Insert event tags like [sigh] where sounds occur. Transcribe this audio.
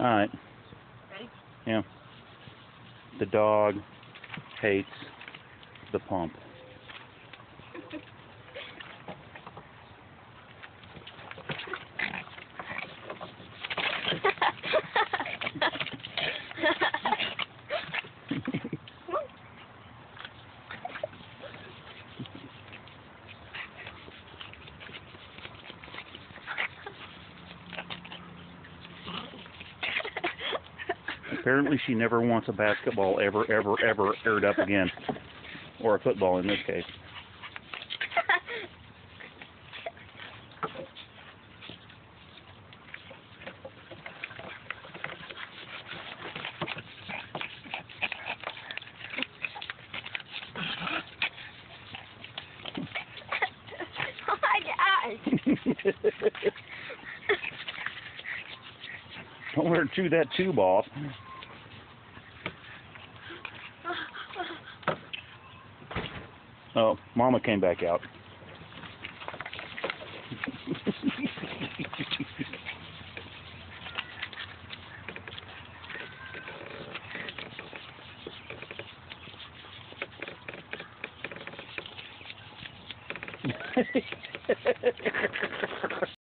Alright. Ready? Yeah. The dog hates the pump. Apparently she never wants a basketball ever, ever, ever aired up again. Or a football in this case. [laughs] Don't let her chew that tube off. Oh, Mama came back out. [laughs]